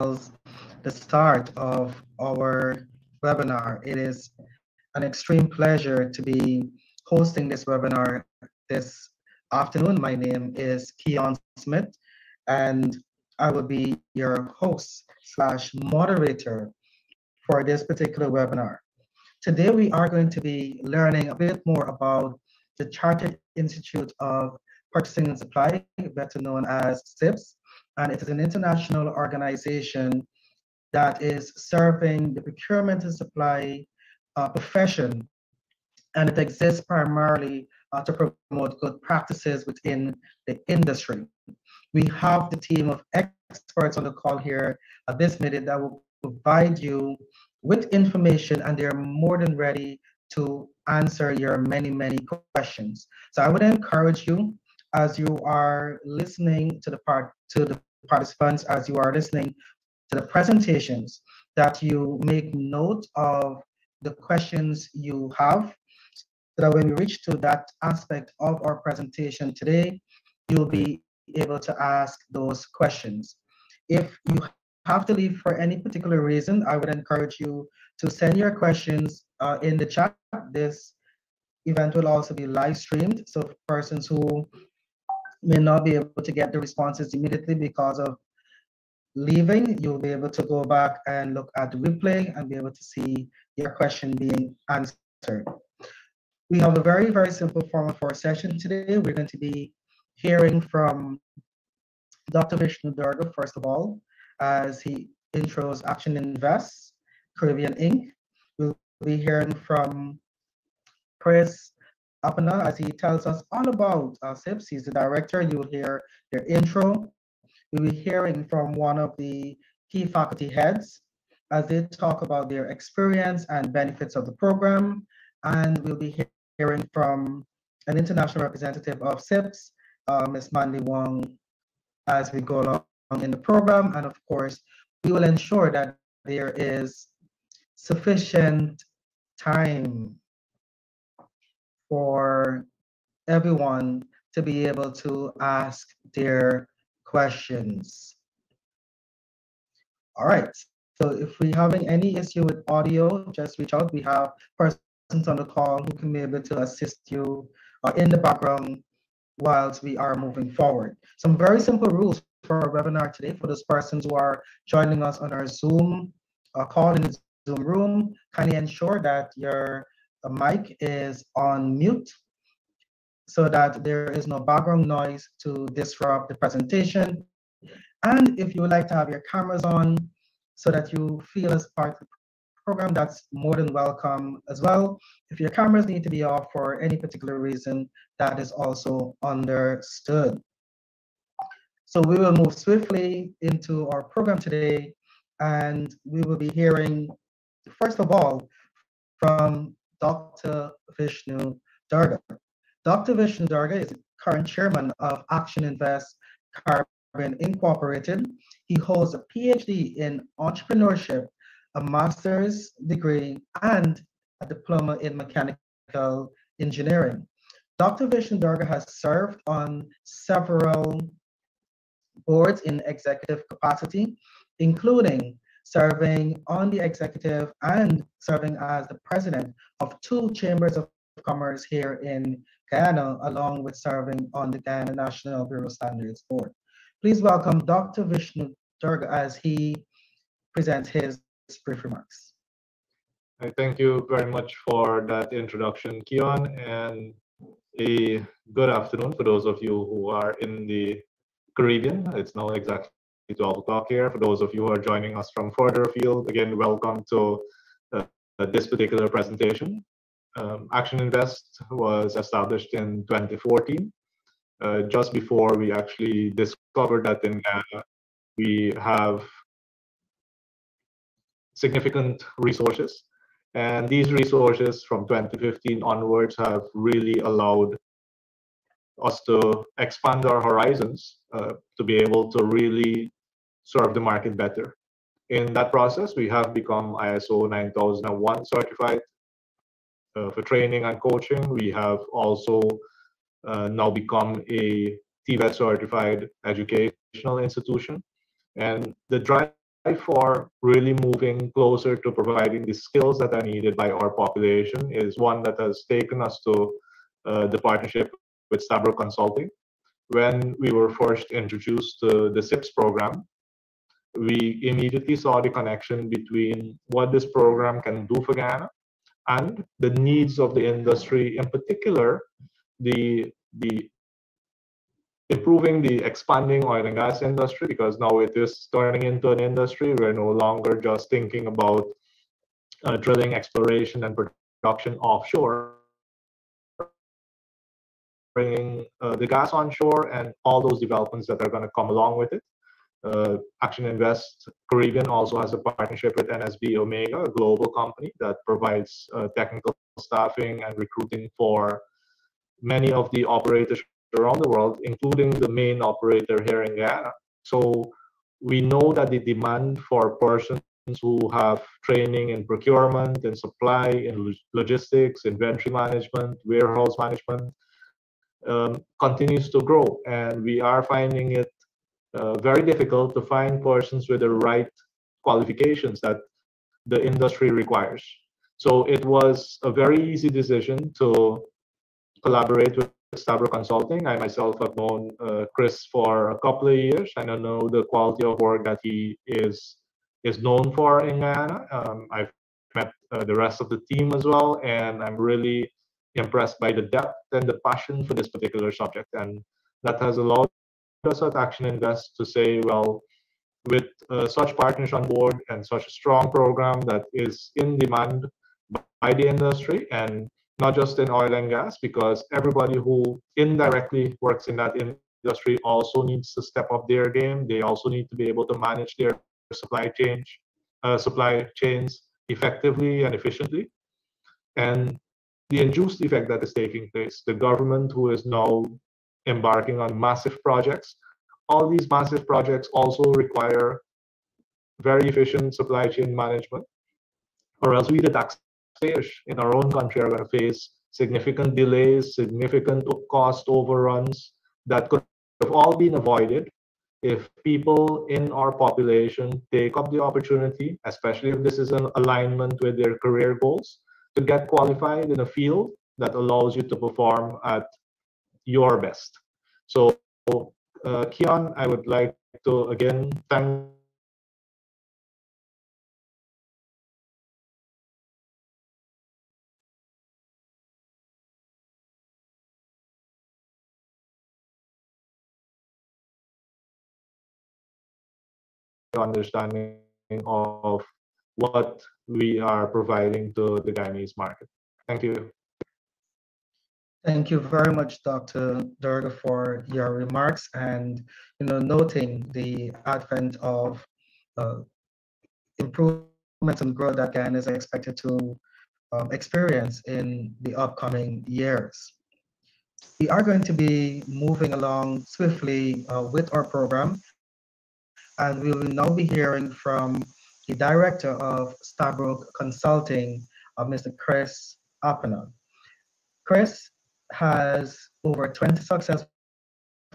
the start of our webinar. It is an extreme pleasure to be hosting this webinar this afternoon. My name is Keon Smith, and I will be your host slash moderator for this particular webinar. Today, we are going to be learning a bit more about the Chartered Institute of Purchasing and Supply, better known as CIPS, and it is an international organization that is serving the procurement and supply uh, profession, and it exists primarily uh, to promote good practices within the industry. We have the team of experts on the call here at this minute that will provide you with information, and they're more than ready to answer your many, many questions. So I would encourage you as you are listening to the part to the participants, as you are listening to the presentations, that you make note of the questions you have, so that when we reach to that aspect of our presentation today, you'll be able to ask those questions. If you have to leave for any particular reason, I would encourage you to send your questions uh, in the chat. This event will also be live streamed. So persons who may not be able to get the responses immediately because of leaving, you'll be able to go back and look at the replay and be able to see your question being answered. We have a very, very simple format for our session today. We're going to be hearing from Dr. Vishnu Durga, first of all, as he intros Action Invest, Caribbean Inc. We'll be hearing from Chris Apana as he tells us all about uh, CIPS. He's the director. You'll hear their intro. We'll be hearing from one of the key faculty heads as they talk about their experience and benefits of the program. And we'll be hearing from an international representative of CIPS, uh, Ms. Mandy Wong, as we go along in the program. And of course, we will ensure that there is sufficient time for everyone to be able to ask their questions. All right, so if we're having any issue with audio, just reach out. We have persons on the call who can be able to assist you uh, in the background whilst we are moving forward. Some very simple rules for our webinar today for those persons who are joining us on our Zoom uh, call in the Zoom room. Kindly ensure that your mic is on mute so that there is no background noise to disrupt the presentation. And if you would like to have your cameras on so that you feel as part of the program, that's more than welcome as well. If your cameras need to be off for any particular reason, that is also understood. So we will move swiftly into our program today, and we will be hearing, first of all, from Dr. Vishnu Durga. Dr. Vishnu Durga is the current chairman of Action Invest Caribbean Incorporated. He holds a PhD in entrepreneurship, a master's degree, and a diploma in mechanical engineering. Dr. Vishnu Durga has served on several boards in executive capacity, including serving on the executive and serving as the president of two chambers of commerce here in Guyana, along with serving on the Guyana National Bureau Standards Board. Please welcome Dr. Vishnu Durga as he presents his brief remarks. I thank you very much for that introduction, Keon, and a good afternoon for those of you who are in the Caribbean. It's now exactly 12 o'clock here. For those of you who are joining us from further afield, again, welcome to uh, this particular presentation um, Action Invest was established in 2014, uh, just before we actually discovered that in Guyana we have significant resources. And these resources from 2015 onwards have really allowed us to expand our horizons uh, to be able to really serve the market better. In that process, we have become ISO 9001 certified uh, for training and coaching. We have also uh, now become a TVET certified educational institution. And the drive for really moving closer to providing the skills that are needed by our population is one that has taken us to uh, the partnership with Stabroek Consulting. When we were first introduced to the CIPS program, we immediately saw the connection between what this program can do for Guyana and the needs of the industry, in particular, the the improving the expanding oil and gas industry because now it is turning into an industry. We're no longer just thinking about uh, drilling, exploration, and production offshore, bringing uh, the gas onshore and all those developments that are going to come along with it. Uh, Action Invest Caribbean also has a partnership with NSB Omega, a global company that provides uh, technical staffing and recruiting for many of the operators around the world, including the main operator here in Guyana. So we know that the demand for persons who have training in procurement, in supply, in logistics, inventory management, warehouse management, um, continues to grow. And we are finding it uh, very difficult to find persons with the right qualifications that the industry requires. So it was a very easy decision to collaborate with Stabroek Consulting. I myself have known uh, Chris for a couple of years, and I know the quality of work that he is is known for in Guyana. Um, I've met uh, the rest of the team as well, and I'm really impressed by the depth and the passion for this particular subject, and that has allowed us at Action Invest to say, well, with uh, such partners on board and such a strong program that is in demand by the industry and not just in oil and gas, because everybody who indirectly works in that industry also needs to step up their game. They also need to be able to manage their supply chain, uh, supply chains effectively and efficiently. And the induced effect that is taking place, the government who is now embarking on massive projects, all these massive projects also require very efficient supply chain management, or else we, the taxpayers in our own country are going to face significant delays, significant cost overruns that could have all been avoided if people in our population take up the opportunity, especially if this is an alignment with their career goals, to get qualified in a field that allows you to perform at your best. So, uh, Keon, I would like to again thank understanding of what we are providing to the Guyanese market. Thank you. Thank you very much, Dr. Durga, for your remarks and you know noting the advent of uh, improvements and growth that Guyana is expected to um, experience in the upcoming years. We are going to be moving along swiftly uh, with our program and we will now be hearing from the director of Stabroek Consulting, uh, Mr. Chris Appenon. Chris has over 20 successful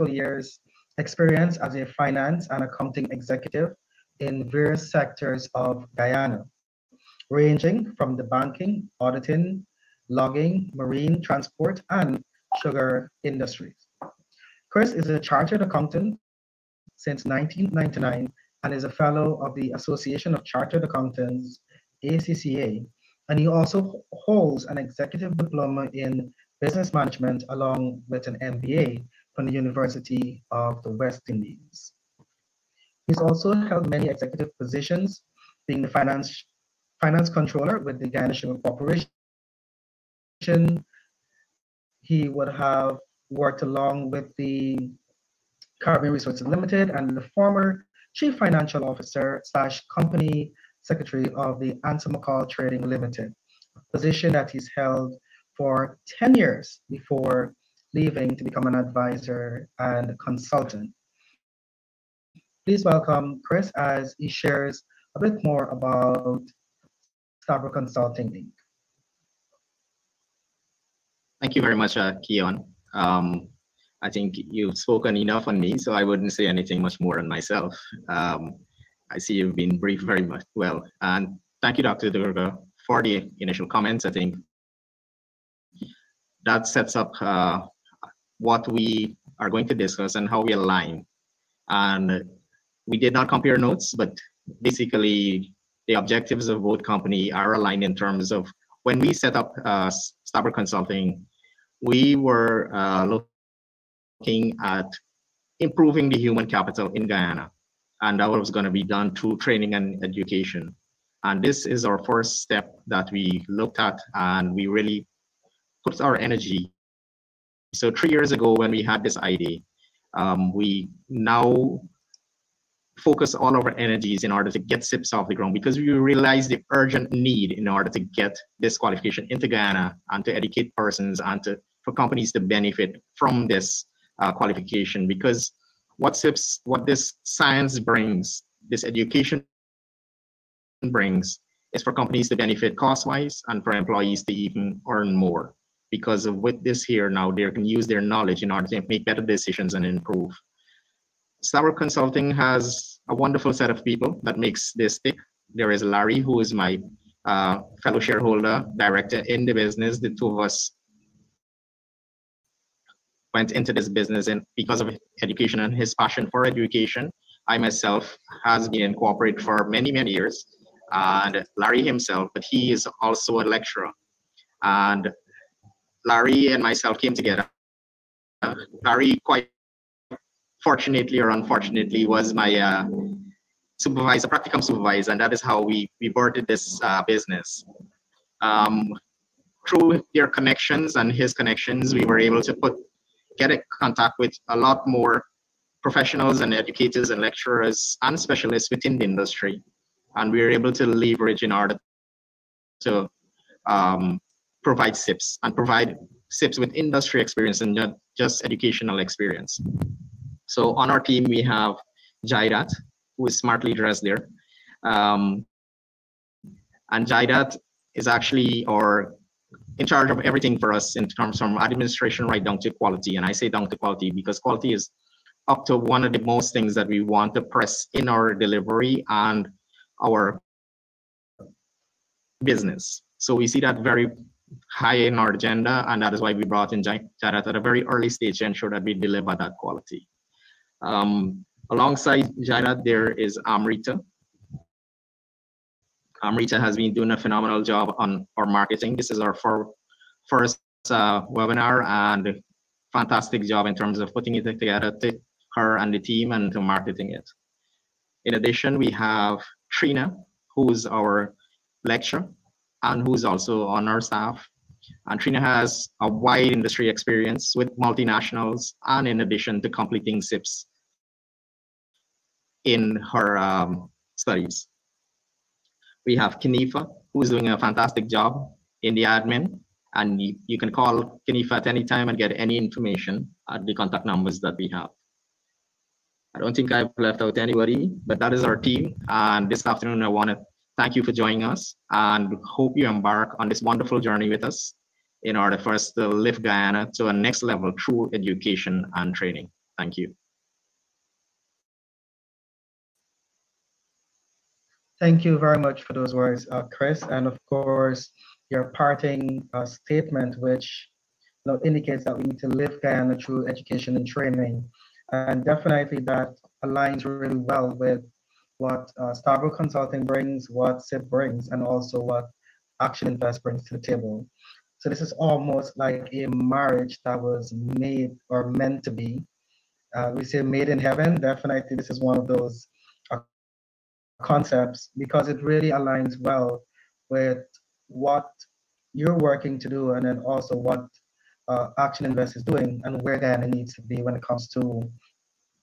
years experience as a finance and accounting executive in various sectors of Guyana, ranging from the banking, auditing, logging, marine transport, and sugar industries. Chris is a chartered accountant since 1999 and is a fellow of the Association of Chartered Accountants, ACCA, and he also holds an executive diploma in business management along with an MBA from the University of the West Indies. He's also held many executive positions, being the finance, finance controller with the Guyana Sugar Corporation. He would have worked along with the Caribbean Resources Limited, and the former Chief Financial Officer slash Company Secretary of the Ansa McAL Trading Limited, a position that he's held for 10 years before leaving to become an advisor and consultant. Please welcome Chris as he shares a bit more about Stabroek Consulting Inc. Thank you very much, uh, Keon. Um, I think you've spoken enough on me, so I wouldn't say anything much more on myself. Um, I see you've been briefed very much well. And thank you, Dr. Durga, for the initial comments. I think that sets up uh, what we are going to discuss and how we align. And we did not compare notes, but basically the objectives of both company are aligned in terms of when we set up uh, Stabroek Consulting, we were uh, looking at improving the human capital in Guyana. And that was going to be done through training and education. And this is our first step that we looked at and we really put our energy. So three years ago when we had this idea, um, we now focus all of our energies in order to get CIPS off the ground because we realize the urgent need in order to get this qualification into Guyana and to educate persons and to, for companies to benefit from this uh, qualification because what CIPS, what this science brings, this education brings is for companies to benefit cost-wise and for employees to even earn more because of with this here now they can use their knowledge in order to make better decisions and improve. Stabroek Consulting has a wonderful set of people that makes this tick. There is Larry, who is my uh, fellow shareholder, director in the business. The two of us went into this business and because of education and his passion for education. I myself has been in corporate for many, many years. And Larry himself, but he is also a lecturer. And Larry and myself came together. Larry quite fortunately or unfortunately was my uh, supervisor, practicum supervisor, and that is how we, we birthed this uh, business. Um, through their connections and his connections, we were able to put get in contact with a lot more professionals and educators and lecturers and specialists within the industry. And we are able to leverage in order to um, provide CIPS and provide CIPS with industry experience and not just educational experience. So on our team, we have Jaidat, who is smartly dressed there. Um, and Jaidat is actually or in charge of everything for us in terms from administration right down to quality. And I say down to quality because quality is up to one of the most things that we want to press in our delivery and our business. So we see that very high in our agenda, and that is why we brought in Jaidat at a very early stage to ensure that we deliver that quality. Um, alongside Jaira, there is Amrita. Amrita has been doing a phenomenal job on our marketing. This is our for, first uh, webinar and fantastic job in terms of putting it together to her and the team and to marketing it. In addition, we have Trina, who's our lecturer and who's also on our staff. And Trina has a wide industry experience with multinationals and in addition to completing CIPS in her um, studies. We have Kanifa, who's doing a fantastic job in the admin. And you, can call Kanifa at any time and get any information at the contact numbers that we have. I don't think I've left out anybody, but that is our team. And this afternoon, I want to thank you for joining us and hope you embark on this wonderful journey with us in order for us to lift Guyana to a next level through education and training. Thank you. Thank you very much for those words, uh, Chris. And of course, your parting uh, statement, which you know, indicates that we need to live Guyana through education and training. And definitely that aligns really well with what uh, Stabroek Consulting brings, what SIP brings, and also what Action Invest brings to the table. So this is almost like a marriage that was made or meant to be. Uh, we say made in heaven. Definitely, this is one of those concepts because it really aligns well with what you're working to do and then also what uh, Action Invest is doing and where Guyana needs to be when it comes to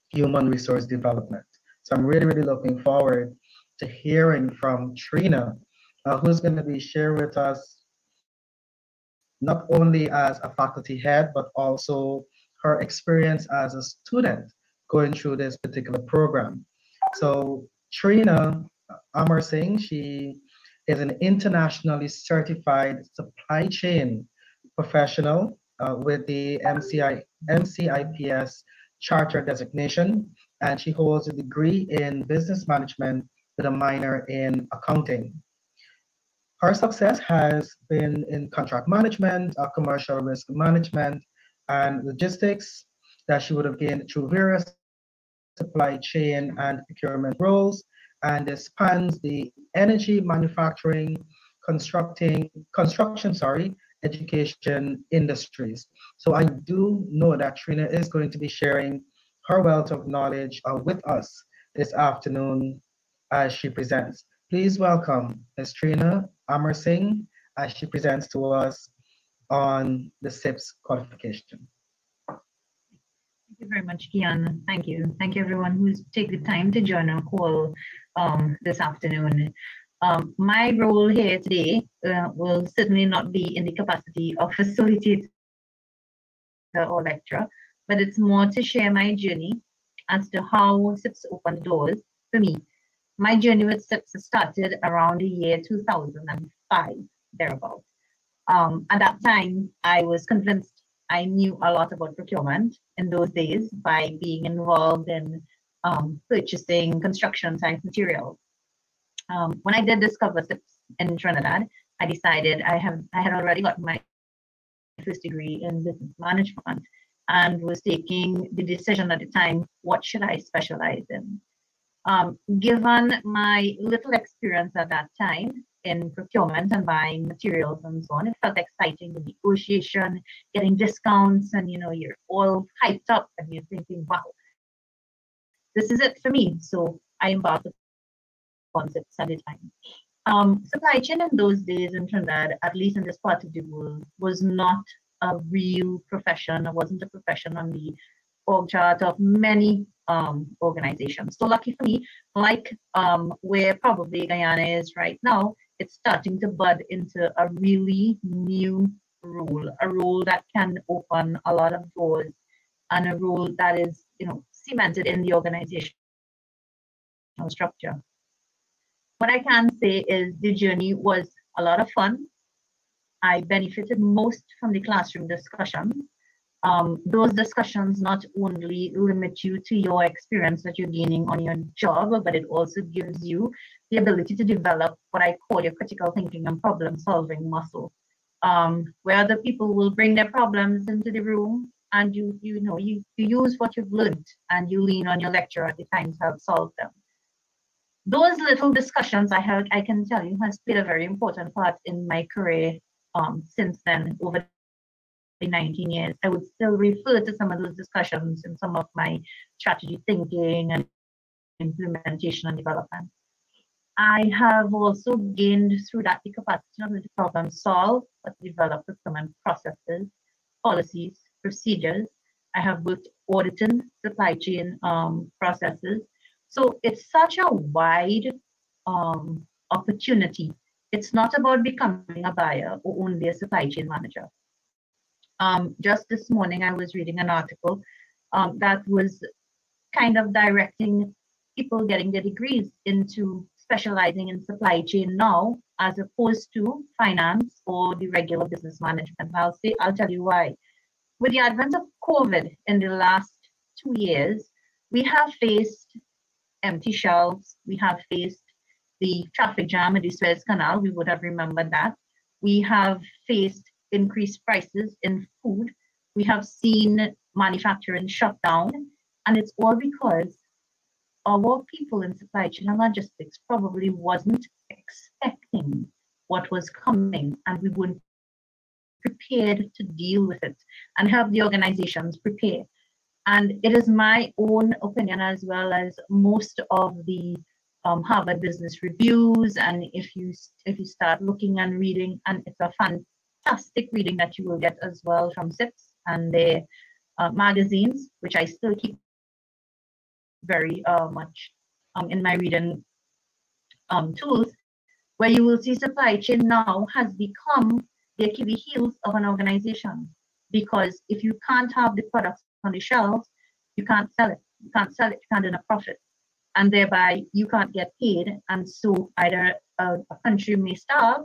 human resource development. So I'm really, really looking forward to hearing from Trina, uh, who's going to be sharing with us not only as a faculty head, but also her experience as a student going through this particular program. So Trina Amar Singh, she is an internationally certified supply chain professional uh, with the MCI, MCIPS charter designation, and she holds a degree in business management with a minor in accounting. Her success has been in contract management, uh, commercial risk management, and logistics that she would have gained through various supply chain and procurement roles. And spans the energy, manufacturing, constructing, construction, sorry, education industries. So I do know that Trina is going to be sharing her wealth of knowledge uh, with us this afternoon as she presents. Please welcome Ms. Trina Amersing as she presents to us on the CIPS qualification. You very much, Keon. Thank you. Thank you everyone who's taken the time to join our call um, this afternoon. Um, my role here today uh, will certainly not be in the capacity of facilitator or lecturer, but it's more to share my journey as to how CIPS opened doors for me. My journey with CIPS started around the year 2005, thereabouts. Um, at that time, I was convinced I knew a lot about procurement in those days by being involved in um, purchasing construction science materials. Um, when I did discover CIPS in Trinidad, I decided I have I had already got my first degree in business management and was taking the decision at the time, what should I specialize in? Um, given my little experience at that time in procurement and buying materials and so on, it felt exciting, the negotiation, getting discounts, and you know, you're all hyped up and you're thinking, wow, this is it for me. So I embarked on it at the time. Um, supply chain in those days in Trinidad, at least in this part of the world, was not a real profession. It wasn't a profession on the org chart of many um, organizations. So lucky for me, like um, where probably Guyana is right now, it's starting to bud into a really new role, a role that can open a lot of doors and a role that is, you know, cemented in the organizational structure. What I can say is the journey was a lot of fun. I benefited most from the classroom discussions. Um, those discussions not only limit you to your experience that you're gaining on your job, but it also gives you the ability to develop what I call your critical thinking and problem solving muscle, um, where other people will bring their problems into the room and you you know you, you use what you've learned and you lean on your lecturer at the time to help solve them. Those little discussions I have, I can tell you, has played a very important part in my career um, since then over 19 years. I would still refer to some of those discussions and some of my strategy thinking and implementation and development. I have also gained through that the capacity not only to problem solve, but develop procurement processes, policies, procedures. I have worked auditing supply chain um, processes. So it's such a wide um, opportunity it's not about becoming a buyer or only a supply chain manager. Um, just this morning, I was reading an article um, that was kind of directing people getting their degrees into specializing in supply chain now, as opposed to finance or the regular business management. I'll say, I'll tell you why. With the advent of COVID in the last two years, we have faced empty shelves, we have faced the traffic jam at the Suez Canal, we would have remembered that. We have faced increased prices in food. We have seen manufacturing shut down, and it's all because our people in supply chain and logistics probably wasn't expecting what was coming, and we weren't prepared to deal with it and help the organizations prepare. And it is my own opinion, as well as most of the um, Harvard Business Reviews, and if you if you start looking and reading, and it's a fantastic reading that you will get as well from CIPS and their uh, magazines, which I still keep very uh, much um, in my reading um, tools, where you will see supply chain now has become the Achilles heels of an organization because if you can't have the products on the shelves, you can't sell it. You can't sell it. You can't earn a profit and thereby you can't get paid. And so either a, a country may starve,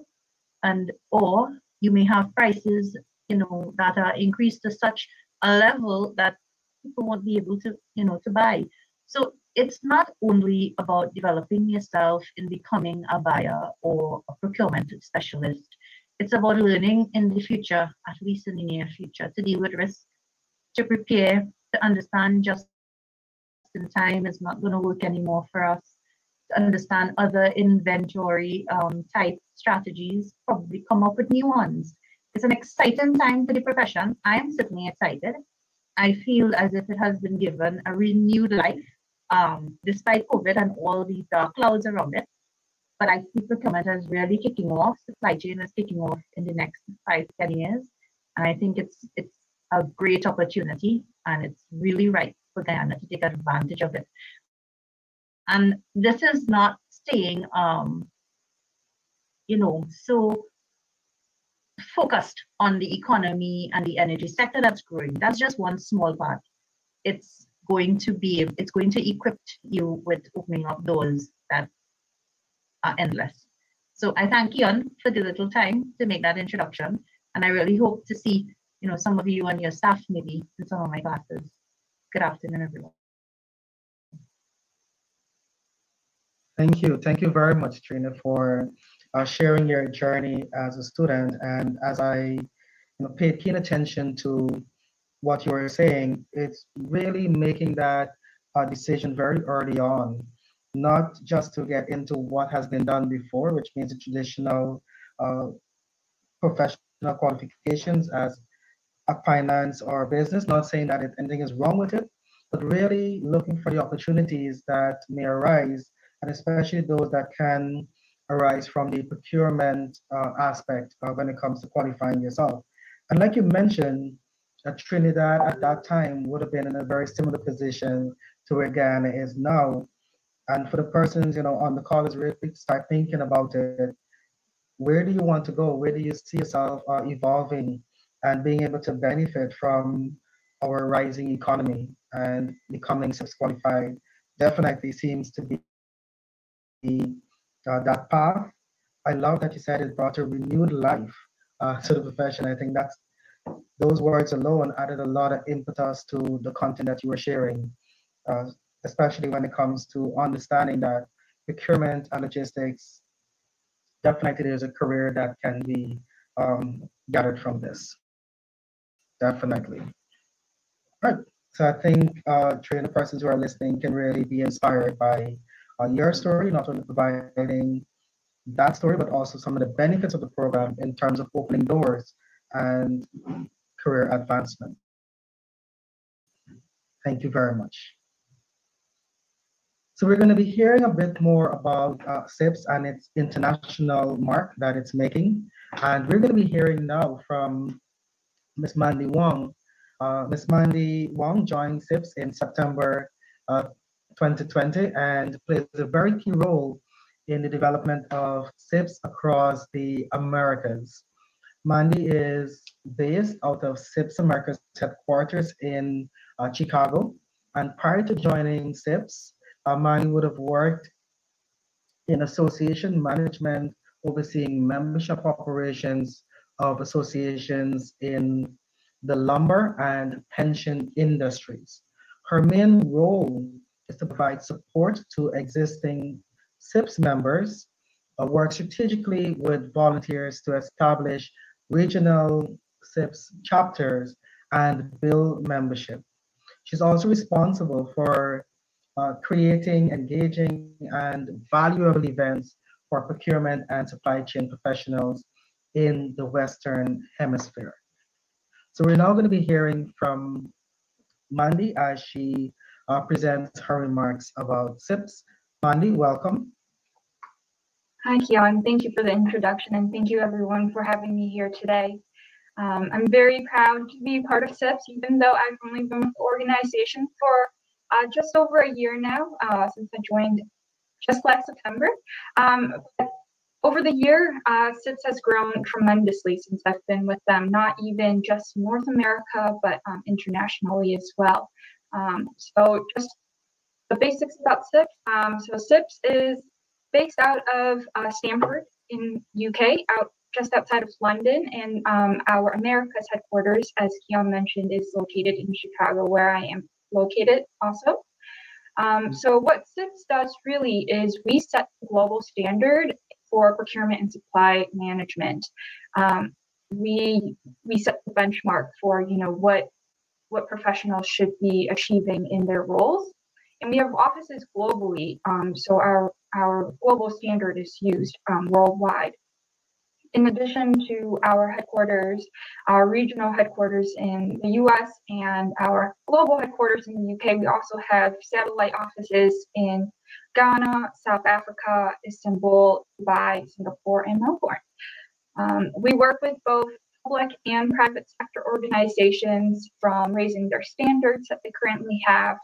and or you may have prices, you know, that are increased to such a level that people won't be able to, you know, to buy. So it's not only about developing yourself in becoming a buyer or a procurement specialist. It's about learning in the future, at least in the near future, to deal with risk, to prepare, to understand just in time is not going to work anymore for us, to understand other inventory um, type strategies, probably come up with new ones. It's an exciting time for the profession. I am certainly excited. I feel as if it has been given a renewed life um, despite COVID and all the dark clouds around it. But I see procurement is really kicking off. Supply chain is kicking off in the next five 10 years. And I think it's it's a great opportunity and it's really right for Guyana to take advantage of it. And this is not staying, um, you know, so focused on the economy and the energy sector that's growing. That's just one small part. It's going to be, it's going to equip you with opening up doors that are endless. So I thank Keon for the little time to make that introduction. And I really hope to see, you know, some of you and your staff maybe in some of my classes. Good afternoon, everyone. Thank you. Thank you very much, Trina, for uh, sharing your journey as a student. And as I you know, paid keen attention to what you were saying, it's really making that uh, decision very early on, not just to get into what has been done before, which means the traditional uh, professional qualifications as a finance or a business, not saying that it, anything is wrong with it, but really looking for the opportunities that may arise, and especially those that can arise from the procurement uh, aspect uh, when it comes to qualifying yourself. And like you mentioned, uh, Trinidad at that time would have been in a very similar position to where Guyana is now. And for the persons, you know, on the call is really start thinking about it. Where do you want to go? Where do you see yourself uh, evolving and being able to benefit from our rising economy and becoming CIPS qualified definitely seems to be that path. I love that you said it brought a renewed life uh, to the profession. I think that's those words alone added a lot of impetus to the content that you were sharing, uh, especially when it comes to understanding that procurement and logistics definitely is a career that can be um, gathered from this. Definitely. All right. So I think uh, Trina persons who are listening can really be inspired by uh, your story, not only providing that story, but also some of the benefits of the program in terms of opening doors and career advancement. Thank you very much. So we're going to be hearing a bit more about uh, CIPS and its international mark that it's making. And we're going to be hearing now from Ms. Mandy Wong. Uh, Ms. Mandy Wong joined CIPS in September uh, 2020 and plays a very key role in the development of CIPS across the Americas. Mandy is based out of CIPS Americas headquarters in uh, Chicago. And prior to joining CIPS, uh, Mandy would have worked in association management, overseeing membership operations of associations in the lumber and pension industries. Her main role is to provide support to existing CIPS members, uh, work strategically with volunteers to establish regional CIPS chapters and build membership. She's also responsible for uh, creating, engaging, and valuable events for procurement and supply chain professionals in the Western Hemisphere. So we're now going to be hearing from Mandy as she uh, presents her remarks about CIPS. Mandy, welcome. Hi, Keon. Thank you for the introduction and thank you everyone for having me here today. Um, I'm very proud to be part of CIPS, even though I've only been with the organization for uh, just over a year now, uh, since I joined just last September. Um, over the year, uh, CIPS has grown tremendously since I've been with them, not even just North America, but um, internationally as well. Um, so just the basics about CIPS. Um, so CIPS is based out of uh, in UK, out just outside of London, and um, our Americas headquarters, as Keon mentioned, is located in Chicago, where I am located also. Um, so what CIPS does really is we set the global standard for procurement and supply management. Um, we we set the benchmark for you know what what professionals should be achieving in their roles, and we have offices globally. Um, so our our global standard is used um, worldwide. In addition to our headquarters, our regional headquarters in the US and our global headquarters in the UK, we also have satellite offices in Ghana, South Africa, Istanbul, Dubai, Singapore, and Melbourne. Um, we work with both public and private sector organizations from raising their standards that they currently have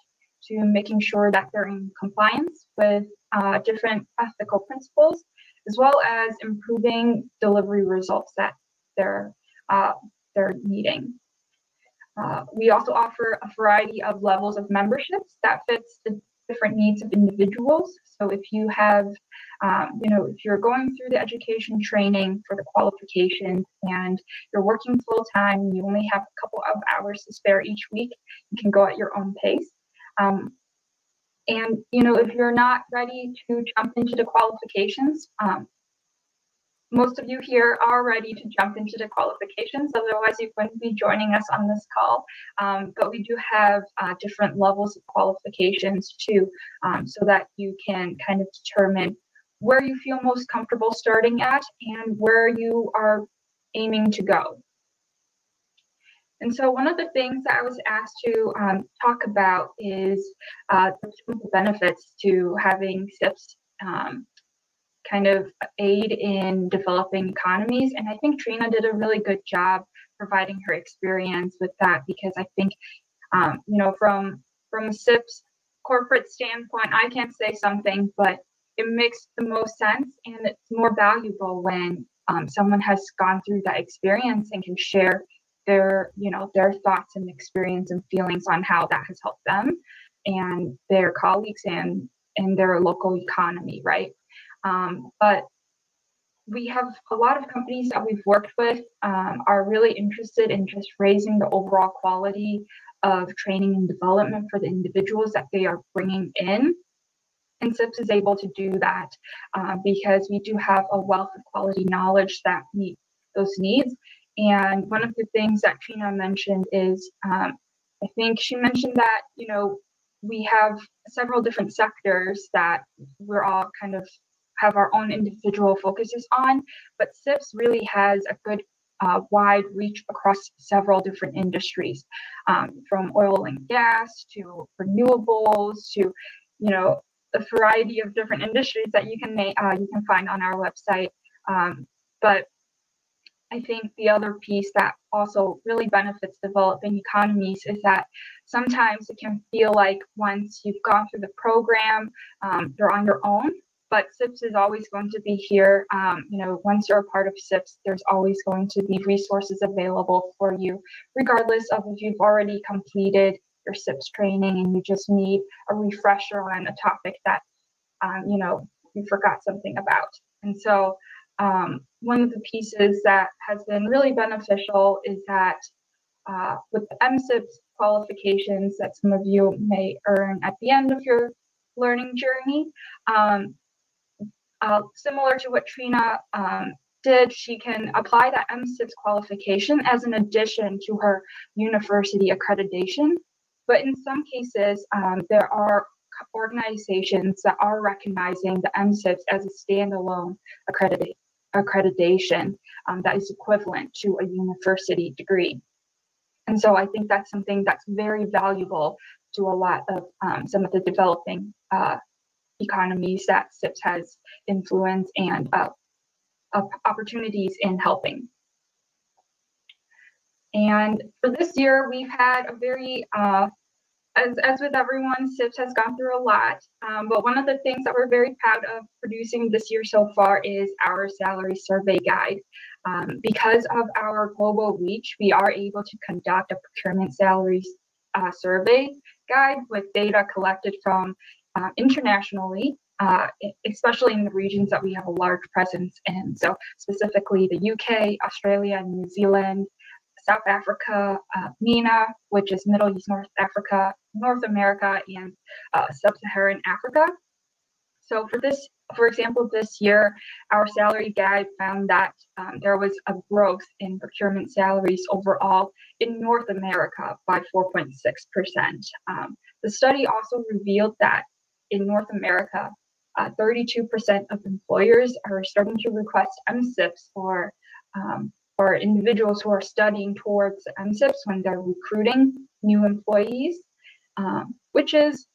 to making sure that they're in compliance with uh, different ethical principles as well as improving delivery results that they're, uh, they're needing. Uh, we also offer a variety of levels of memberships that fits the different needs of individuals. So if you have, um, you know, if you're going through the education training for the qualification and you're working full time, you only have a couple of hours to spare each week, you can go at your own pace. Um, and you know, if you're not ready to jump into the qualifications, um, most of you here are ready to jump into the qualifications. Otherwise, you wouldn't be joining us on this call. Um, but we do have uh, different levels of qualifications too, um, so that you can kind of determine where you feel most comfortable starting at and where you are aiming to go. And so one of the things that I was asked to um, talk about is uh, the benefits to having CIPS um, kind of aid in developing economies. And I think Trina did a really good job providing her experience with that because I think, um, you know, from from a CIPS corporate standpoint, I can't say something, but it makes the most sense and it's more valuable when um, someone has gone through that experience and can share their you know their thoughts and experience and feelings on how that has helped them and their colleagues and and their local economy right um, but we have a lot of companies that we've worked with um, are really interested in just raising the overall quality of training and development for the individuals that they are bringing in. And CIPS is able to do that uh, because we do have a wealth of quality knowledge that meet those needs. And one of the things that Trina mentioned is, um, I think she mentioned that, you know, we have several different sectors that we're all kind of have our own individual focuses on, but CIPS really has a good uh, wide reach across several different industries, um, from oil and gas to renewables to, you know, a variety of different industries that you can uh, you can find on our website. Um, but I think the other piece that also really benefits developing economies is that sometimes it can feel like once you've gone through the program, um, you're on your own. But CIPS is always going to be here. Um, you know, once you're a part of CIPS, there's always going to be resources available for you, regardless of if you've already completed your CIPS training and you just need a refresher on a topic that, um, you know, you forgot something about. And so um, one of the pieces that has been really beneficial is that uh, with the MCIPS qualifications that some of you may earn at the end of your learning journey, um, uh, similar to what Trina um, did, she can apply that MCIPS qualification as an addition to her university accreditation. But in some cases, um, there are organizations that are recognizing the MCIPS as a standalone accreditation accreditation um, that is equivalent to a university degree. And so I think that's something that's very valuable to a lot of um, some of the developing uh, economies that CIPS has influence and uh, opportunities in helping. And for this year, we've had a very uh, as, as with everyone, CIPS has gone through a lot. Um, but one of the things that we're very proud of producing this year so far is our salary survey guide. Um, because of our global reach, we are able to conduct a procurement salary uh, survey guide with data collected from uh, internationally, uh, especially in the regions that we have a large presence in. So specifically the UK, Australia, New Zealand, South Africa, uh, MENA, which is Middle East, North Africa, North America, and uh, Sub-Saharan Africa. So for this, for example, this year, our salary guide found that um, there was a growth in procurement salaries overall in North America by 4.6%. Um, the study also revealed that in North America, 32% uh, of employers are starting to request MCIPS for um, for individuals who are studying towards MCIPS when they're recruiting new employees, um, which is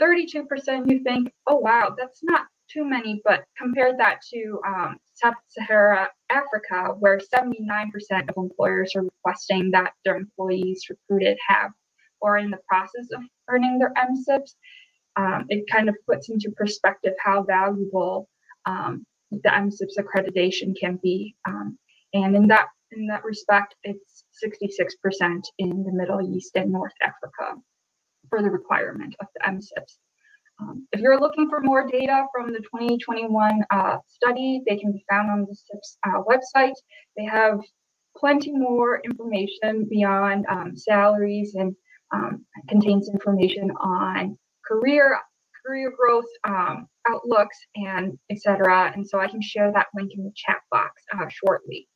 32%. You think, oh wow, that's not too many, but compare that to um, Sub-Sahara Africa, where 79% of employers are requesting that their employees recruited have or in the process of earning their MCIPS um, it kind of puts into perspective how valuable um, the MCIPS accreditation can be. Um, and in that in that respect, it's 66% in the Middle East and North Africa for the requirement of the MCIPS. Um, if you're looking for more data from the 2021 uh, study, they can be found on the CIPS uh, website. They have plenty more information beyond um, salaries and um, contains information on career career growth um, outlooks and etc. And so I can share that link in the chat box uh, shortly.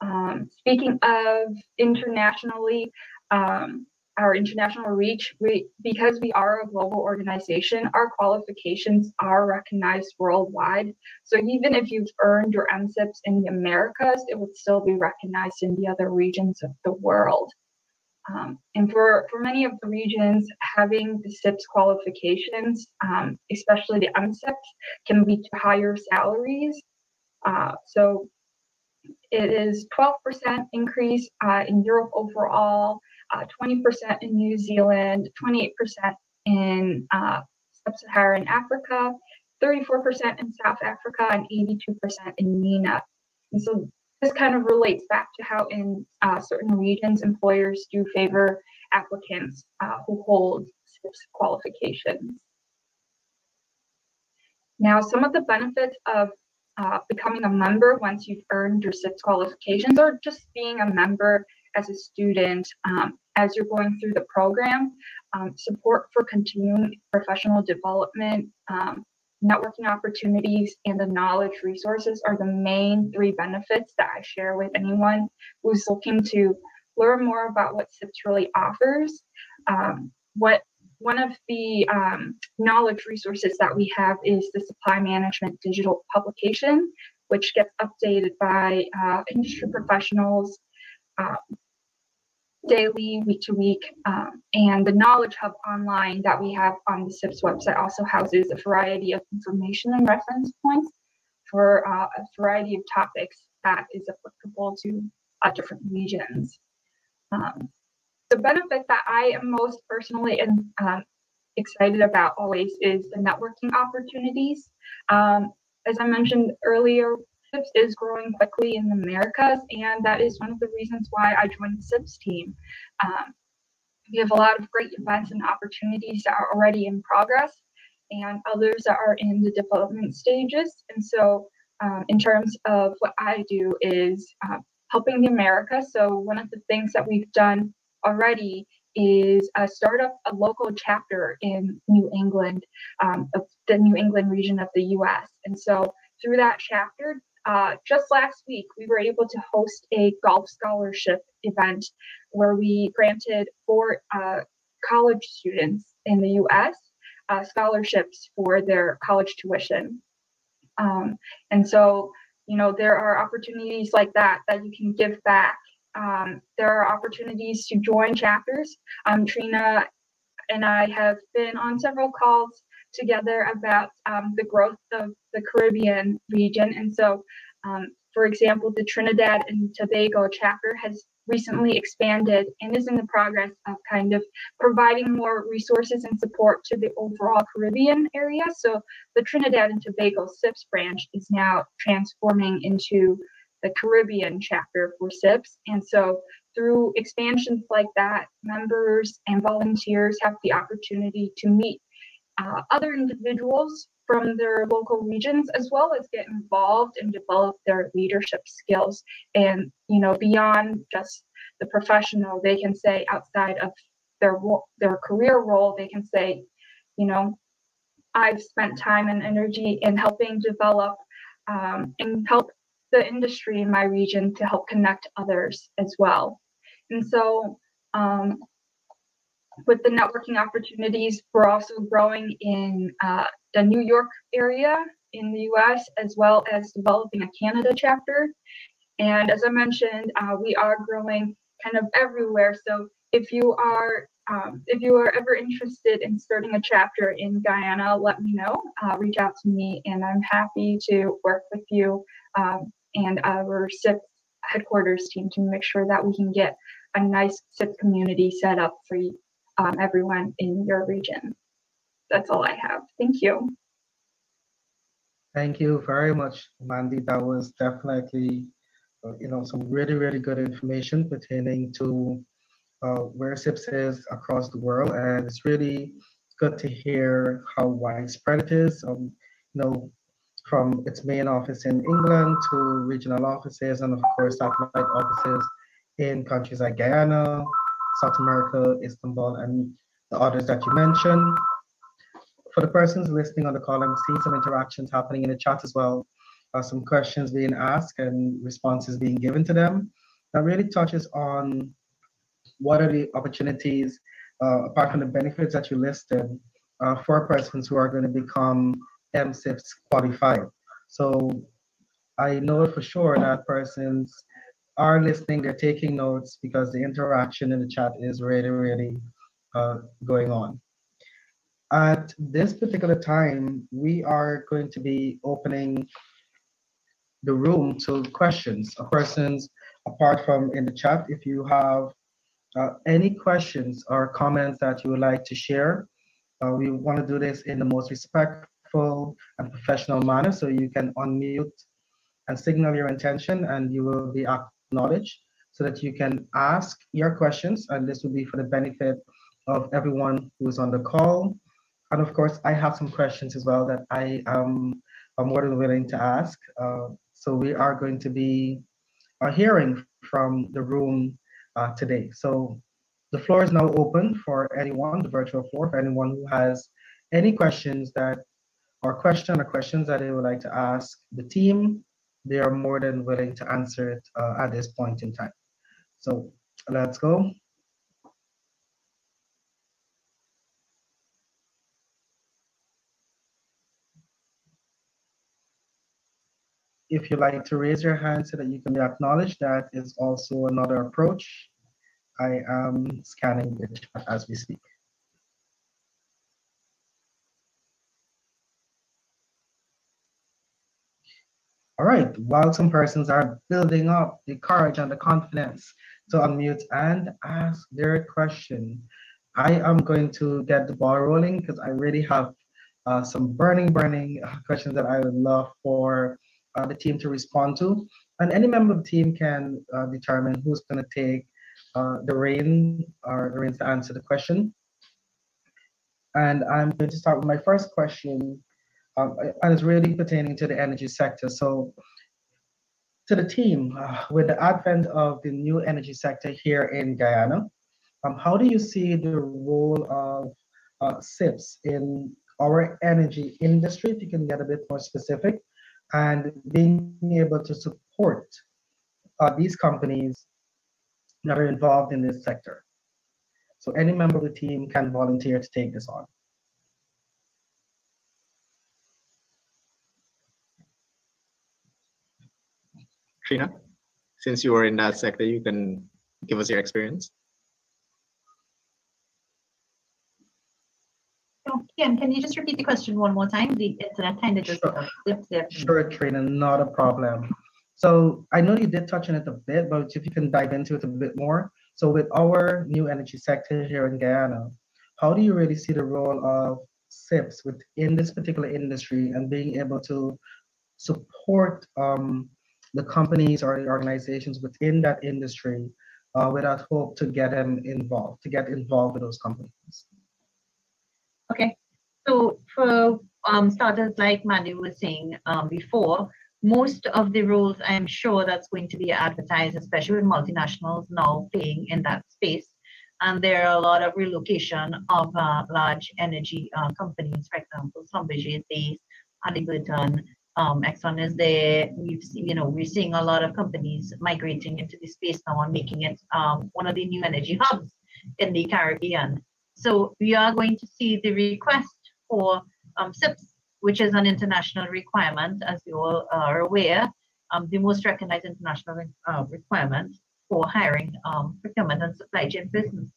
Um, speaking of internationally, um, our international reach, we, because we are a global organization, our qualifications are recognized worldwide. So even if you've earned your MCIPS in the Americas, it would still be recognized in the other regions of the world. Um, and for, for many of the regions, having the CIPS qualifications, um, especially the MCIPS, can lead to higher salaries. Uh, so it is 12% increase uh, in Europe overall, uh, 20% in New Zealand, 28% in uh, sub-Saharan Africa, 34% in South Africa, and 82% in MENA. And so this kind of relates back to how in uh, certain regions employers do favor applicants uh, who hold CIPS qualifications. Now, some of the benefits of uh, becoming a member once you've earned your CIPS qualifications or just being a member as a student um, as you're going through the program, um, support for continuing professional development, um, networking opportunities and the knowledge resources are the main three benefits that I share with anyone who's looking to learn more about what CIPS really offers. Um, what one of the um, knowledge resources that we have is the supply management digital publication, which gets updated by uh, industry professionals uh, daily, week to week. Um, and the Knowledge Hub online that we have on the CIPS website also houses a variety of information and reference points for uh, a variety of topics that is applicable to uh, different regions. Um, the benefit that I am most personally and um, excited about always is the networking opportunities. Um, as I mentioned earlier, CIPS is growing quickly in the Americas, and that is one of the reasons why I joined the CIPS team. Um, we have a lot of great events and opportunities that are already in progress, and others that are in the development stages. And so, um, in terms of what I do, is uh, helping the Americas. So, one of the things that we've done already is uh, start up a local chapter in New England, um, of the New England region of the US. And so through that chapter, uh, just last week, we were able to host a golf scholarship event where we granted four uh, college students in the US uh, scholarships for their college tuition. Um, and so, you know, there are opportunities like that that you can give back. Um, there are opportunities to join chapters. Um, Trina and I have been on several calls together about um, the growth of the Caribbean region. And so, um, for example, the Trinidad and Tobago chapter has recently expanded and is in the progress of kind of providing more resources and support to the overall Caribbean area. So the Trinidad and Tobago CIPS branch is now transforming into the Caribbean chapter for CIPS. And so through expansions like that, members and volunteers have the opportunity to meet uh, other individuals from their local regions as well as get involved and develop their leadership skills. And you know beyond just the professional they can say outside of their their career role they can say you know i've spent time and energy in helping develop um, and help the industry in my region to help connect others as well. And so um, with the networking opportunities, we're also growing in uh, the New York area in the US, as well as developing a Canada chapter. And as I mentioned, uh, we are growing kind of everywhere. So if you are um, if you are ever interested in starting a chapter in Guyana, let me know. Uh, reach out to me, and I'm happy to work with you um, and our SIP headquarters team to make sure that we can get a nice SIP community set up for you, um, everyone in your region. That's all I have. Thank you. Thank you very much, Mandy. That was definitely, uh, you know, some really, really good information pertaining to uh, where CIPS is across the world. And it's really good to hear how widespread it is. Um, you know, from its main office in England to regional offices and of course satellite offices in countries like Guyana, South America, Istanbul, and the others that you mentioned. For the persons listening on the call, I'm seeing some interactions happening in the chat as well. Uh, some questions being asked and responses being given to them. That really touches on what are the opportunities, uh, apart from the benefits that you listed, uh, for persons who are going to become MCIPS qualified. So I know for sure that persons are listening, they're taking notes because the interaction in the chat is really, really uh, going on. At this particular time, we are going to be opening the room to questions of persons apart from in the chat. If you have uh, any questions or comments that you would like to share, uh, we want to do this in the most respectful and professional manner. So you can unmute and signal your intention and you will be knowledge so that you can ask your questions and this will be for the benefit of everyone who is on the call. And of course, I have some questions as well that I am more than willing to ask. Uh, so we are going to be uh, hearing from the room uh, today. So the floor is now open for anyone, the virtual floor, for anyone who has any questions that or question or questions that they would like to ask the team they are more than willing to answer it uh, at this point in time. So let's go. If you like to raise your hand so that you can be acknowledged, that is also another approach. I am scanning the chat as we speak. All right, while some persons are building up the courage and the confidence to unmute and ask their question, I am going to get the ball rolling because I really have uh, some burning, burning questions that I would love for uh, the team to respond to. And any member of the team can uh, determine who's going to take uh, the reign or the reins to answer the question. And I'm going to start with my first question um, and it's really pertaining to the energy sector. So to the team, uh, with the advent of the new energy sector here in Guyana, um, how do you see the role of uh, CIPS in our energy industry, if you can get a bit more specific, and being able to support uh, these companies that are involved in this sector? So any member of the team can volunteer to take this on. Trina, since you were in that sector, you can give us your experience. Oh, Ken, can you just repeat the question one more time? The internet kind of just sure. there. Sure, Trina, not a problem. So I know you did touch on it a bit, but if you can dive into it a bit more. So with our new energy sector here in Guyana, how do you really see the role of CIPS within this particular industry and being able to support um, the companies or the organizations within that industry uh, without hope to get them involved, to get involved with those companies. Okay, so for um, starters, like Mandy was saying um, before, most of the roles I'm sure that's going to be advertised, especially with multinationals now playing in that space. And there are a lot of relocation of uh, large energy uh, companies, for example, Schlumberger is based, Halliburton, um, Exxon is there. We've seen, you know, we're seeing a lot of companies migrating into the space now and making it um, one of the new energy hubs in the Caribbean. So we are going to see the request for um, CIPS, which is an international requirement, as you all are aware, um, the most recognized international uh, requirement for hiring um, procurement and supply chain business.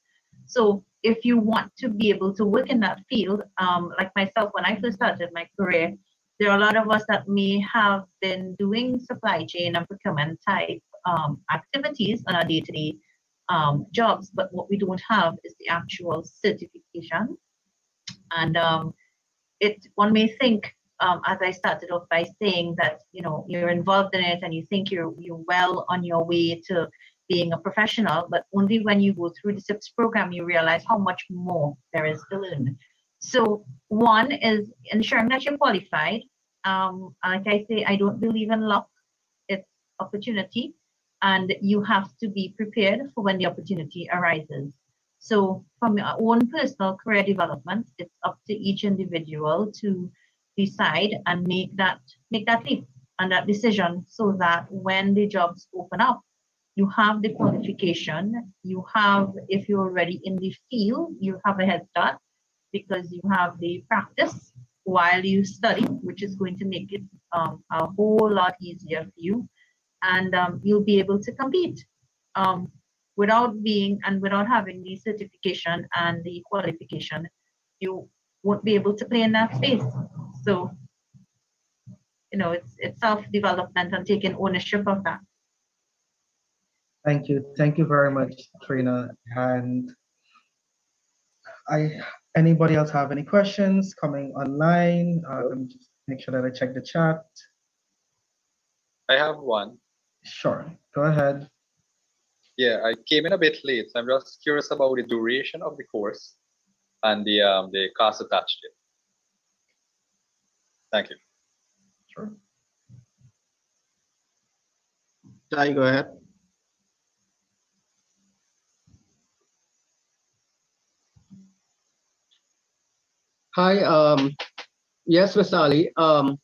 So if you want to be able to work in that field, um, like myself, when I first started my career, there are a lot of us that may have been doing supply chain and procurement type um, activities on our day-to-day um, jobs, but what we don't have is the actual certification. And um, it one may think, um, as I started off by saying that you know you're involved in it and you think you're you're well on your way to being a professional, but only when you go through the CIPS program you realize how much more there is to learn. So one is ensuring that you're qualified. Um, like I say, I don't believe in luck; it's opportunity and you have to be prepared for when the opportunity arises. So from your own personal career development, it's up to each individual to decide and make that make that leap and that decision so that when the jobs open up, you have the qualification, you have, if you're already in the field, you have a head start because you have the practice while you study, which is going to make it um, a whole lot easier for you and um, you'll be able to compete um, without being and without having the certification and the qualification you won't be able to play in that space so you know it's it's self-development and taking ownership of that Thank you. Thank you very much, Trina. And I anybody else have any questions coming online? Uh, let me just make sure that I check the chat. I have one. Sure, go ahead. Yeah, I came in a bit late. So I'm just curious about the duration of the course and the um, the cost attached to it. Thank you. Sure. Shall go ahead? Hi, um, yes, Mr. Ali. Um,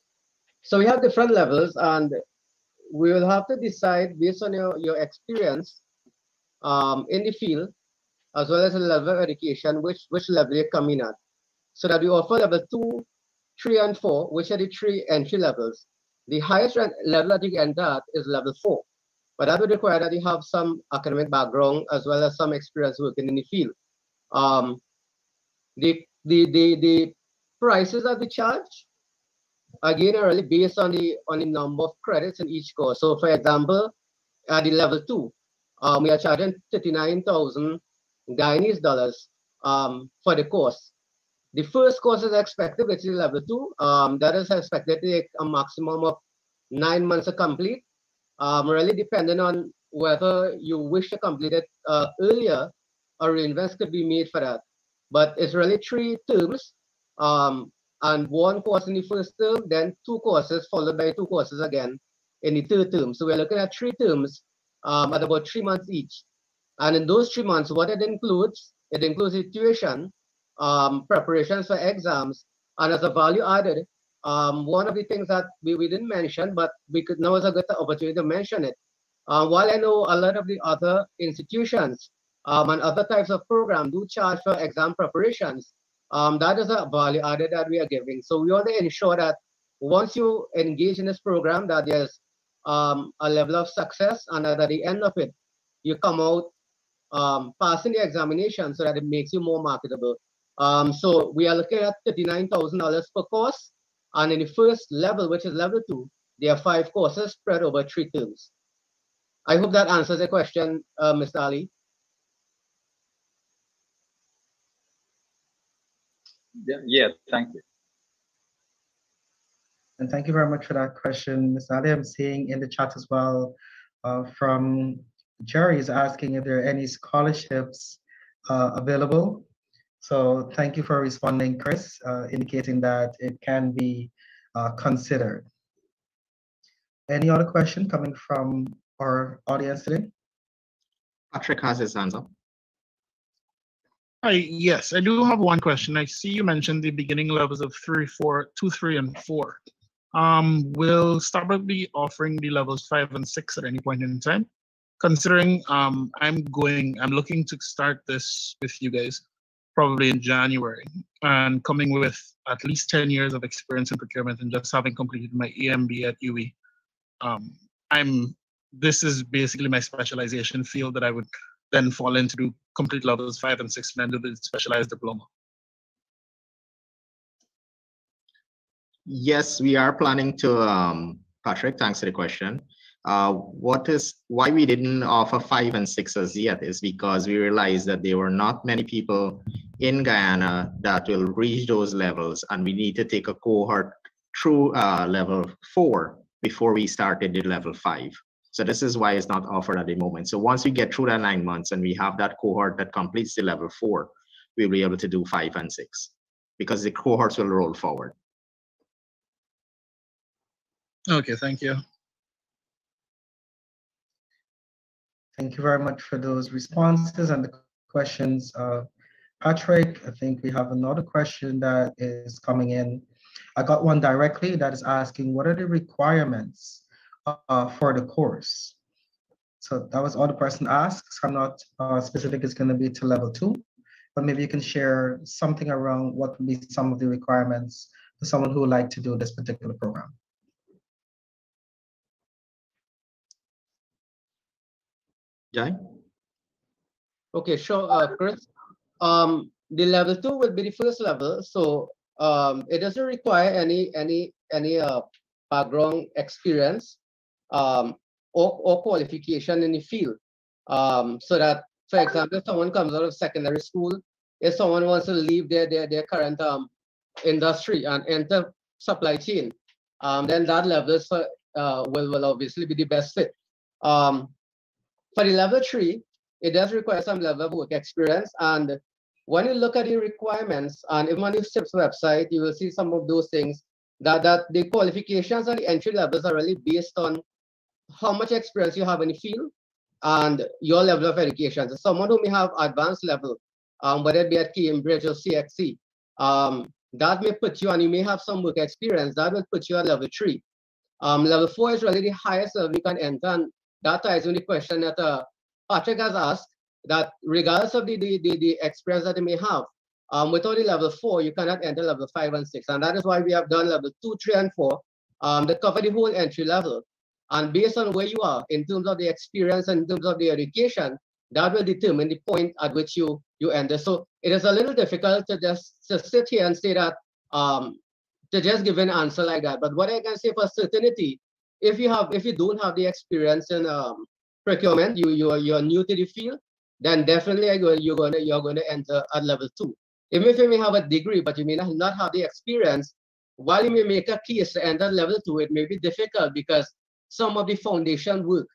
so we have different levels and we will have to decide based on your, your experience um, in the field, as well as the level of education, which, which level you're coming at. So that we offer level two, three, and four, which are the three entry levels. The highest level that you can enter at is level four, but that would require that you have some academic background as well as some experience working in the field. Um, the, the, the, the prices that we charge again are really based on the on the number of credits in each course. So for example, at the level two, um, we are charging 39,000 Guyanese dollars um, for the course. The first course is expected, which is level two. Um, that is expected to take a maximum of nine months to complete. Um, really depending on whether you wish to complete it uh, earlier, arrangements could be made for that. But it's really three terms. Um, and one course in the first term, then two courses followed by two courses again in the third term. So we're looking at three terms um, at about three months each. And in those three months, what it includes, it includes tuition, um, preparations for exams, and as a value added, um, one of the things that we, we didn't mention, but we could now is a good opportunity to mention it. Uh, while I know a lot of the other institutions um, and other types of programs do charge for exam preparations, um, that is a value added that we are giving. So we want to ensure that once you engage in this program, that there's um, a level of success and that at the end of it, you come out um, passing the examination so that it makes you more marketable. Um, so we are looking at $39,000 per course. And in the first level, which is level two, there are five courses spread over three terms. I hope that answers the question, uh, Mr. Ali. Yeah, yeah, thank you. And thank you very much for that question, Ms. Ali. I'm seeing in the chat as well uh, from Jerry is asking if there are any scholarships uh, available So thank you for responding, Chris, uh, indicating that it can be uh, considered. Any other question coming from our audience today? Patrick has his hands up. Hi, yes, I do have one question. I see you mentioned the beginning levels of three, four, two, three, and four. Um, will Stabroek be offering the levels five and six at any point in time? Considering um, I'm going, I'm looking to start this with you guys probably in January and coming with at least 10 years of experience in procurement and just having completed my EMB at UWI. Um, I'm, this is basically my specialization field that I would then fall into complete levels five and six then do the specialized diploma. Yes, we are planning to, um, Patrick, thanks for the question. Uh, what is why we didn't offer five and six as yet is because we realized that there were not many people in Guyana that will reach those levels, and we need to take a cohort through uh, level four before we started the level five. So this is why it's not offered at the moment. So once we get through that nine months and we have that cohort that completes the level four, we'll be able to do five and six because the cohorts will roll forward. Okay, thank you. Thank you very much for those responses and the questions. Uh, Patrick, I think we have another question that is coming in. I got one directly that is asking, what are the requirements uh, for the course? So that was all the person asked. I'm not uh, specific, it's gonna be to level two, but maybe you can share something around what would be some of the requirements for someone who would like to do this particular program. Jai? Okay, sure, uh, Chris. Um, the level two will be the first level, so um, it doesn't require any any any uh, background experience um, or, or qualification in the field. Um, so that, for example, if someone comes out of secondary school, if someone wants to leave their their, their current um, industry and enter supply chain, um, then that level uh, will will obviously be the best fit. Um, for the level three, it does require some level of work experience. And when you look at the requirements, and even on the CIPS website, you will see some of those things that, that the qualifications and the entry levels are really based on how much experience you have in the field and your level of education. So someone who may have advanced level, um, whether it be at Cambridge or CXC, um, that may put you, and you may have some work experience, that will put you at level three. Um, level four is really the highest level you can enter, and that ties in the question that uh, Patrick has asked, that regardless of the, the, the, the experience that you may have, um, with only level four, you cannot enter level five and six. And that is why we have done level two, three, and four um, that cover the whole entry level. And based on where you are in terms of the experience and in terms of the education, that will determine the point at which you you enter. So it is a little difficult to just to sit here and say that um, to just give an answer like that. But what I can say for certainty if you have if you don't have the experience in um, procurement, you you are you're new to the field, then definitely you're gonna you're gonna enter at level two. Even if you may have a degree, but you may not have the experience, while you may make a case to enter level two, it may be difficult because some of the foundation work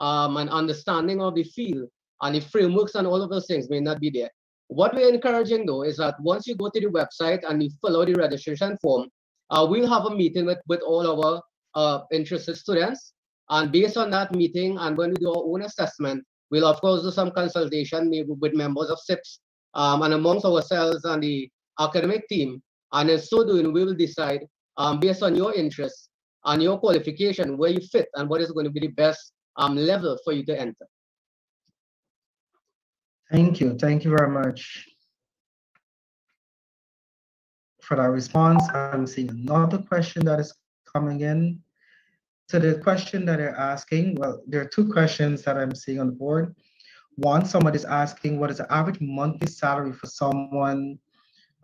um, and understanding of the field and the frameworks and all of those things may not be there. What we're encouraging though is that once you go to the website and you fill out the registration form, uh, we'll have a meeting with, with all our uh, interested students. And based on that meeting, and when we do our own assessment, we'll of course do some consultation maybe with members of CIPS um, and amongst ourselves and the academic team. And in so doing, we will decide um, based on your interests and your qualification where you fit and what is going to be the best um, level for you to enter. Thank you. Thank you very much for that response. I'm seeing another question that is coming in. So the question that they're asking, well, there are two questions that I'm seeing on the board. One, someone is asking what is the average monthly salary for someone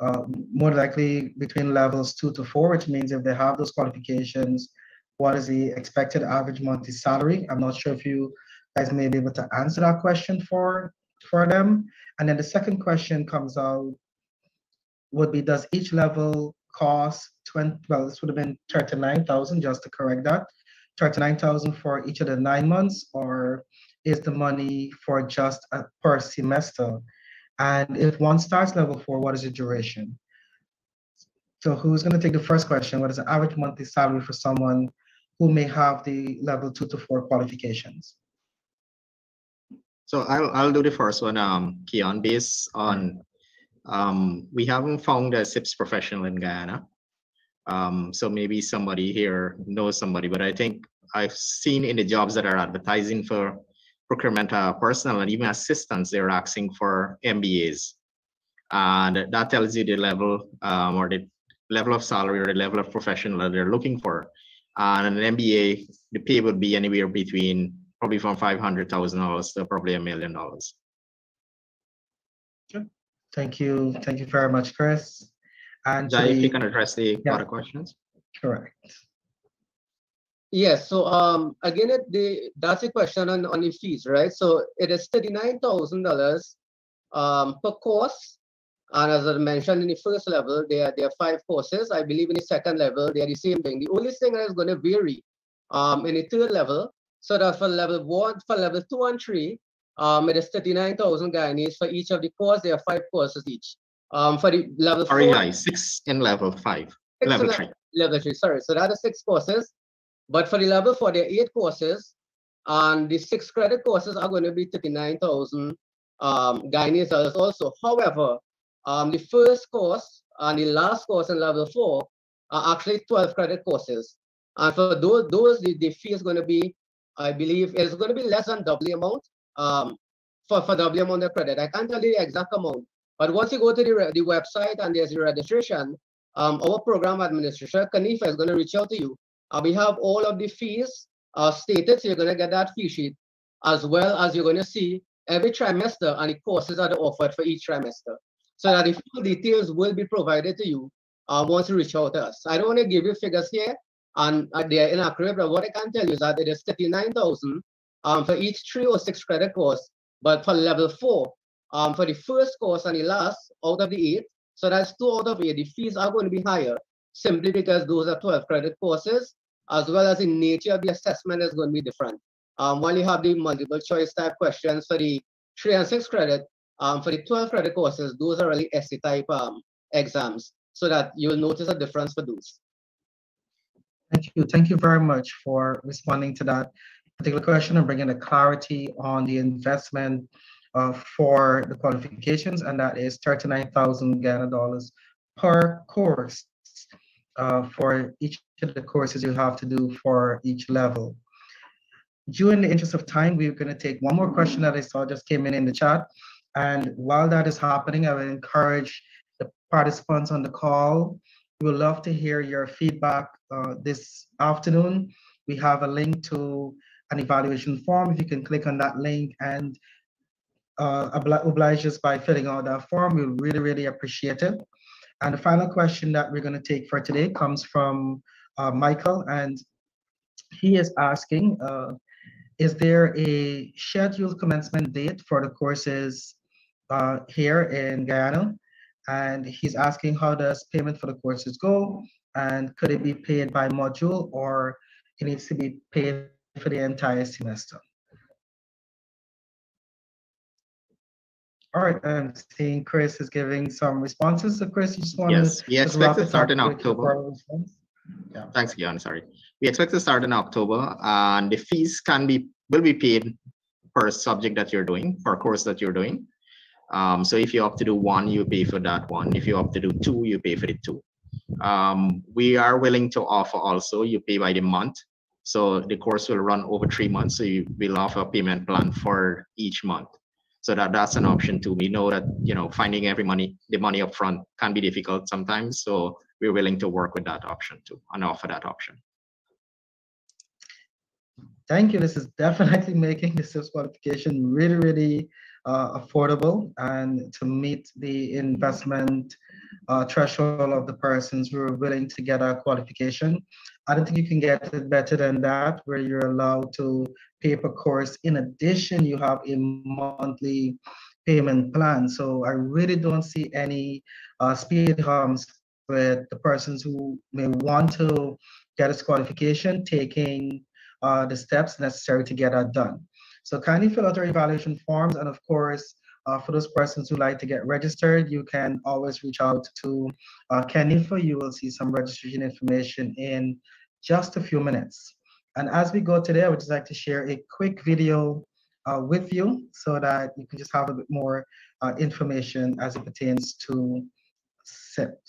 uh, more likely between levels two to four, which means if they have those qualifications, what is the expected average monthly salary? I'm not sure if you guys may be able to answer that question for, for them. And then the second question comes out would be, does each level cost 20, well, this would have been 39,000 just to correct that. 39,000 for each of the nine months or is the money for just a, per semester? And if one starts level four, what is the duration? So who's going to take the first question? What is the average monthly salary for someone who may have the level two to four qualifications? So I'll, I'll do the first one, um, Keon, based on, um, we haven't found a CIPS professional in Guyana. Um, so maybe somebody here knows somebody, but I think I've seen in the jobs that are advertising for procurement uh, personnel and even assistants, they're asking for MBAs. And that tells you the level um, or the level of salary or the level of professional that they're looking for. And an MBA, the pay would be anywhere between probably from $500,000 to probably a million dollars. Thank you. Thank you very much, Chris. And if you can address the Yeah. other questions. correct. Yes, so um again it the that's a question on, on the fees, right? So it is thirty-nine thousand dollars um per course. And as I mentioned in the first level, there are there are five courses. I believe in the second level, they are the same thing. The only thing that is going to vary um in the third level, so that for level one, for level two and three, um it is thirty-nine thousand Guyanese for each of the course. There are five courses each. Um for the level Sorry, four, six in level five, level three. level three, sorry. So that is six courses. But for the level for are eight courses. And the six credit courses are going to be 39,000 um, Guyanese dollars also. However, um, the first course and the last course in level four are actually 12 credit courses. And for those, those the, the fee is going to be, I believe, it's going to be less than double the amount um, for, for double the amount of credit. I can't tell you the exact amount, but once you go to the, the website and there's the registration, um, our program administrator, Kanifa, is going to reach out to you. Uh, we have all of the fees uh, stated, so you're going to get that fee sheet, as well as you're going to see every trimester and the courses that are offered for each trimester. So that the full details will be provided to you uh, once you reach out to us. I don't want to give you figures here, and they are inaccurate, but what I can tell you is that it is 39,000 um, for each three or six credit course, but for level four, um, for the first course and the last out of the eight, so that's two out of eight, the fees are going to be higher simply because those are 12 credit courses, as well as the nature of the assessment is going to be different. Um, while you have the multiple choice type questions for the three and six credit, um, for the 12 credit courses, those are really essay type um, exams, so that you'll notice a difference for those. Thank you. Thank you very much for responding to that particular question and bringing the clarity on the investment uh, for the qualifications, and that is 39,000 Guyana dollars per course uh, for each of the courses you have to do for each level. During the interest of time, we're going to take one more question that I saw just came in in the chat. And while that is happening, I would encourage the participants on the call we would love to hear your feedback uh, this afternoon. We have a link to an evaluation form. If you can click on that link and uh, oblige us by filling out that form, we would really, really appreciate it. And the final question that we're going to take for today comes from uh, Michael, and he is asking, uh, is there a scheduled commencement date for the courses uh, here in Guyana? And he's asking how does payment for the courses go? And could it be paid by module or it needs to be paid for the entire semester? All right, I'm seeing Chris is giving some responses. So Chris, you just want Yes, to we expect to start in October. Yeah. Thanks, Keon, sorry. We expect to start in October and the fees can be, will be paid per subject that you're doing, per course that you're doing. Um, so if you opt to do one, you pay for that one. If you opt to do two, you pay for the two. Um, we are willing to offer also, you pay by the month. So the course will run over three months. So you will offer a payment plan for each month. So that that's an option too. We know that, you know, finding every money, the money upfront can be difficult sometimes. So we're willing to work with that option too and offer that option. Thank you. This is definitely making the CIPS qualification really, really uh, affordable and to meet the investment uh, threshold of the persons who are willing to get a qualification. I don't think you can get it better than that, where you're allowed to pay per course. In addition, you have a monthly payment plan. So I really don't see any uh, speed humps with the persons who may want to get a qualification, taking uh, the steps necessary to get that done. So kindly fill out our evaluation forms. And of course, uh, for those persons who like to get registered, you can always reach out to uh. You will see some registration information in just a few minutes. And as we go today, I would just like to share a quick video uh, with you so that you can just have a bit more uh, information as it pertains to CIPS.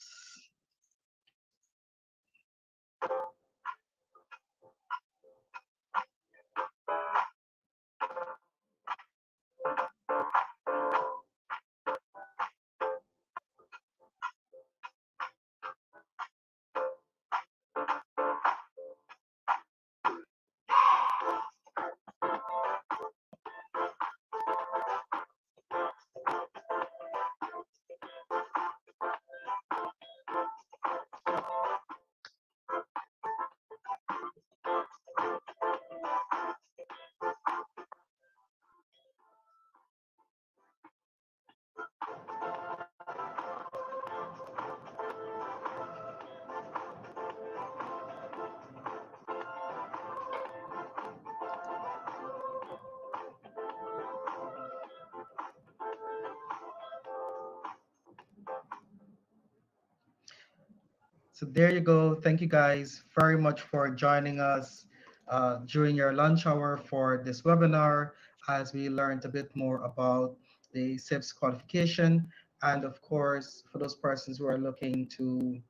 So there you go. Thank you guys very much for joining us uh, during your lunch hour for this webinar as we learned a bit more about the CIPS qualification. And of course, for those persons who are looking to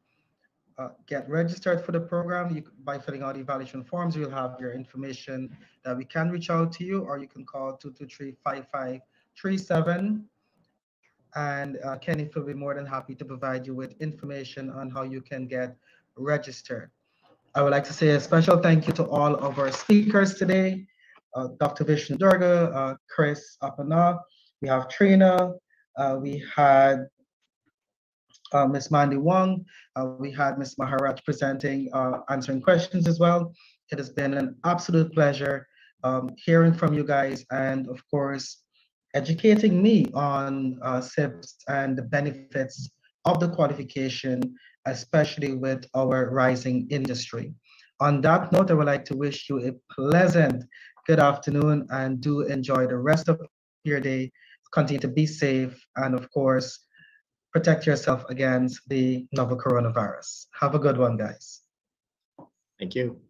uh, get registered for the program, you, by filling out the evaluation forms, you'll have your information that we can reach out to you or you can call 223-5537 and uh, Kenny will be more than happy to provide you with information on how you can get registered. I would like to say a special thank you to all of our speakers today, uh, Dr. Vishnu Durga, uh, Chris Apana, we have Trina, uh, we had uh, Ms. Mandy Wong, uh, we had Ms. Maharaj presenting, answering questions as well. It has been an absolute pleasure um, hearing from you guys and of course, educating me on uh, CIPS and the benefits of the qualification, especially with our rising industry. On that note, I would like to wish you a pleasant good afternoon and do enjoy the rest of your day. Continue to be safe and, of course, protect yourself against the novel coronavirus. Have a good one, guys. Thank you.